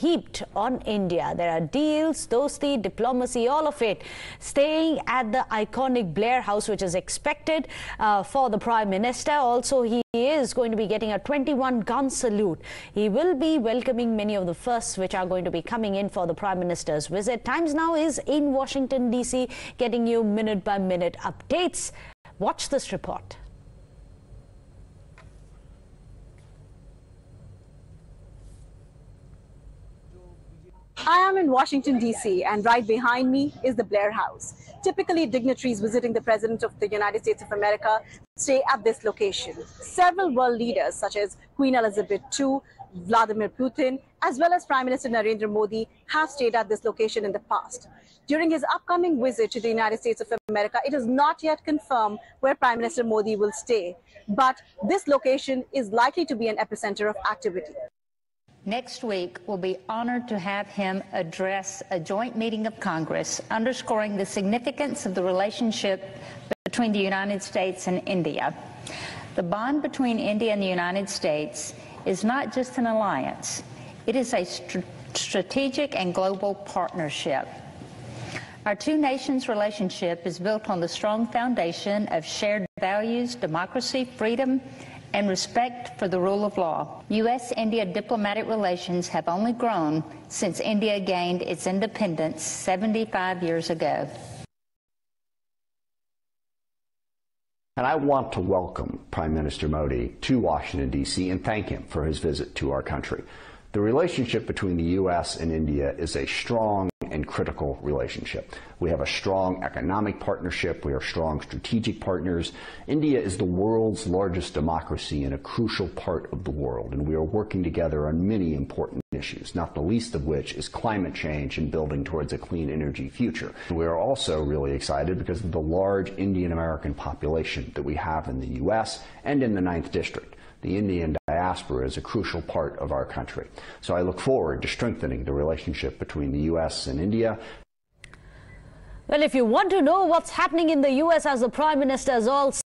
heaped on India. There are deals, dosti, diplomacy, all of it staying at the iconic Blair House, which is expected uh, for the Prime Minister. Also, he is going to be getting a 21 gun salute. He will be welcoming many of the firsts which are going to be coming in for the Prime Minister's visit. Times Now is in Washington, D.C., getting you minute by minute updates. Watch this report. I am in Washington, D.C., and right behind me is the Blair House. Typically, dignitaries visiting the President of the United States of America stay at this location. Several world leaders, such as Queen Elizabeth II, Vladimir Putin, as well as Prime Minister Narendra Modi, have stayed at this location in the past. During his upcoming visit to the United States of America, it is not yet confirmed where Prime Minister Modi will stay, but this location is likely to be an epicenter of activity. Next week, we'll be honored to have him address a joint meeting of Congress underscoring the significance of the relationship between the United States and India. The bond between India and the United States is not just an alliance, it is a st strategic and global partnership. Our two nations' relationship is built on the strong foundation of shared values, democracy, freedom, and respect for the rule of law. U.S. India diplomatic relations have only grown since India gained its independence 75 years ago. And I want to welcome Prime Minister Modi to Washington, D.C., and thank him for his visit to our country. The relationship between the U.S. and India is a strong critical relationship. We have a strong economic partnership. We are strong strategic partners. India is the world's largest democracy and a crucial part of the world, and we are working together on many important issues, not the least of which is climate change and building towards a clean energy future. We are also really excited because of the large Indian American population that we have in the U.S. and in the Ninth District the Indian diaspora is a crucial part of our country. So I look forward to strengthening the relationship between the U.S. and India. Well, if you want to know what's happening in the U.S. as the Prime Minister is all